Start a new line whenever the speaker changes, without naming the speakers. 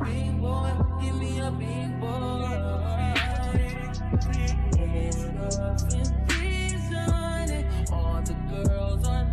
a big boy, give me a big boy. All the girls are